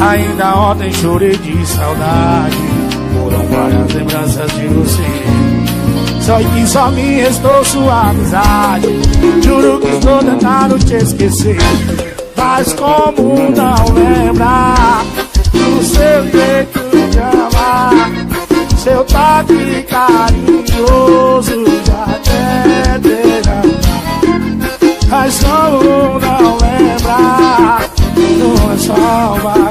Ainda ontem chorei de saudade. Foram várias lembranças de você. Só que só me restou sua amizade. Juro que estou tentando te esquecer. Mas como não lembrar do seu jeito de amar, seu toque carinhoso já até terá. Mas como não lembrar, não é salvar.